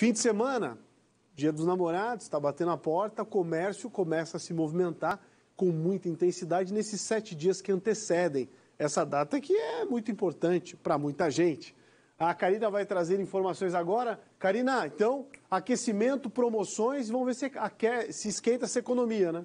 Fim de semana, dia dos namorados, está batendo a porta, comércio começa a se movimentar com muita intensidade nesses sete dias que antecedem essa data que é muito importante para muita gente. A Karina vai trazer informações agora. Karina, então, aquecimento, promoções, vamos ver se, se esquenta essa economia, né?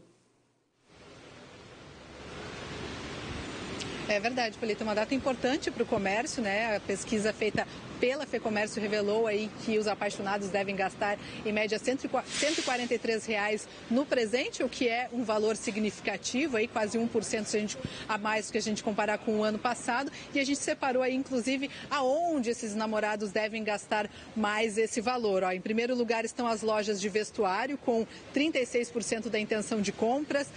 É verdade, Polito, é uma data importante para o comércio, né? A pesquisa feita pela FEComércio revelou aí que os apaixonados devem gastar em média 143 reais no presente, o que é um valor significativo, aí quase 1% se a, gente, a mais que a gente comparar com o ano passado. E a gente separou aí, inclusive, aonde esses namorados devem gastar mais esse valor. Ó, em primeiro lugar estão as lojas de vestuário, com 36% da intenção de compras.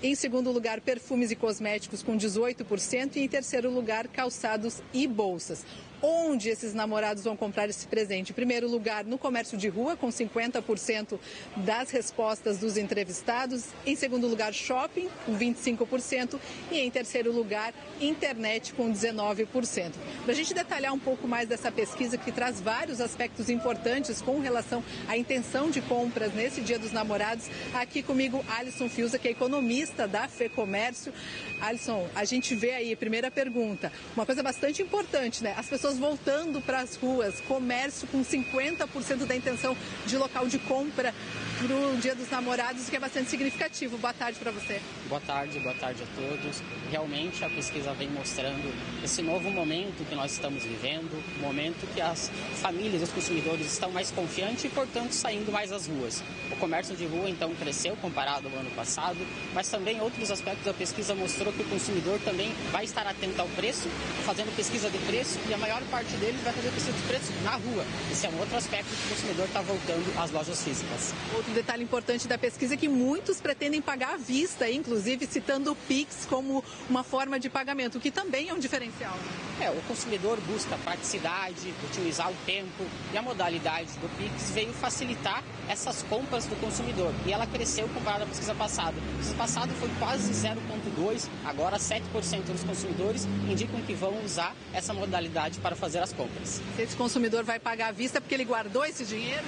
Em segundo lugar, perfumes e cosméticos com 18% e em terceiro lugar, calçados e bolsas. Onde esses namorados vão comprar esse presente? Em primeiro lugar, no comércio de rua, com 50% das respostas dos entrevistados. Em segundo lugar, shopping, com 25%. E em terceiro lugar, internet, com 19%. Para a gente detalhar um pouco mais dessa pesquisa, que traz vários aspectos importantes com relação à intenção de compras nesse Dia dos Namorados, aqui comigo, Alisson Fiuza, que é economista da FEComércio. Alisson, a gente vê aí, primeira pergunta, uma coisa bastante importante, né? As pessoas voltando para as ruas, comércio com 50% da intenção de local de compra para o Dia dos Namorados, que é bastante significativo. Boa tarde para você. Boa tarde, boa tarde a todos. Realmente a pesquisa vem mostrando esse novo momento que nós estamos vivendo, momento que as famílias, os consumidores estão mais confiantes e, portanto, saindo mais às ruas. O comércio de rua, então, cresceu comparado ao ano passado, mas também outros aspectos da pesquisa mostrou que o consumidor também vai estar atento ao preço, fazendo pesquisa de preço e a maior parte deles vai fazer pesquisa de preço na rua. Esse é um outro aspecto que o consumidor está voltando às lojas físicas. Outro detalhe importante da pesquisa é que muitos pretendem pagar à vista, inclusive citando o Pix como uma forma de pagamento, o que também é um diferencial. É, o consumidor busca praticidade, otimizar o tempo e a modalidade do Pix veio facilitar essas compras do consumidor e ela cresceu comparado à pesquisa passada. A pesquisa passada foi quase 0,2%, agora 7% dos consumidores indicam que vão usar essa modalidade para fazer as compras. Se esse consumidor vai pagar à vista porque ele guardou esse dinheiro?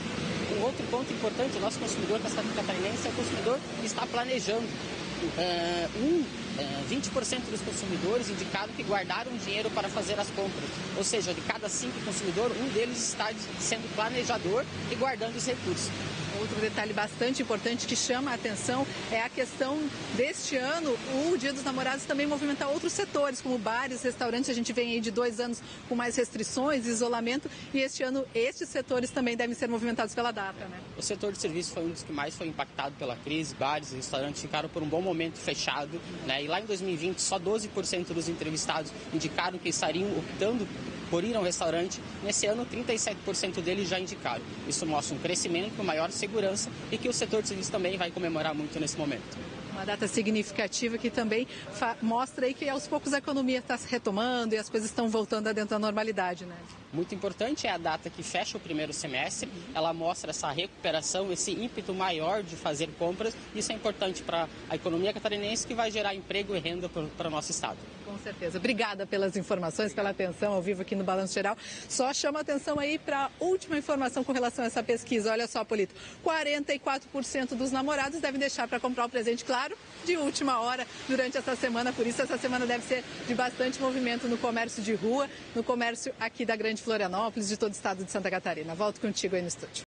Um outro ponto importante, o nosso consumidor cidade catarinense é o consumidor que está planejando. Uh, um, uh, 20% dos consumidores indicaram que guardaram dinheiro para fazer as compras. Ou seja, de cada cinco consumidores, um deles está sendo planejador e guardando os recursos. Outro detalhe bastante importante que chama a atenção é a questão deste ano, o Dia dos Namorados também movimentar outros setores, como bares, restaurantes. A gente vem aí de dois anos com mais restrições, isolamento, e este ano estes setores também devem ser movimentados pela data, né? O setor de serviços foi um dos que mais foi impactado pela crise. Bares e restaurantes ficaram por um bom momento fechado, né? E lá em 2020, só 12% dos entrevistados indicaram que estariam optando por ir ao restaurante. Nesse ano, 37% deles já indicaram. Isso mostra um crescimento, maior segurança e que o setor de serviços também vai comemorar muito nesse momento. Uma data significativa que também mostra aí que aos poucos a economia está se retomando e as coisas estão voltando dentro da normalidade, né? Muito importante é a data que fecha o primeiro semestre. Ela mostra essa recuperação, esse ímpeto maior de fazer compras. Isso é importante para a economia catarinense que vai gerar emprego e renda para o nosso estado. Com certeza. Obrigada pelas informações, pela atenção ao vivo aqui no Balanço Geral. Só chama atenção aí para a última informação com relação a essa pesquisa. Olha só, Polito, 44% dos namorados devem deixar para comprar o presente, claro, de última hora durante essa semana. Por isso, essa semana deve ser de bastante movimento no comércio de rua, no comércio aqui da Grande Florianópolis, de todo o estado de Santa Catarina. Volto contigo aí no estúdio.